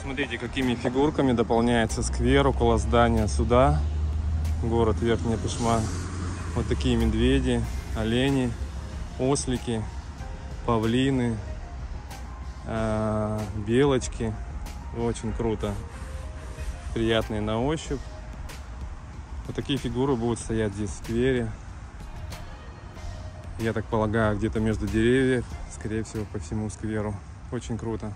Смотрите, какими фигурками дополняется сквер около здания суда. Город Верхняя Пышма. Вот такие медведи, олени, ослики, павлины, э, белочки. Очень круто. Приятные на ощупь. Вот такие фигуры будут стоять здесь в сквере. Я так полагаю, где-то между деревьев, скорее всего, по всему скверу. Очень круто.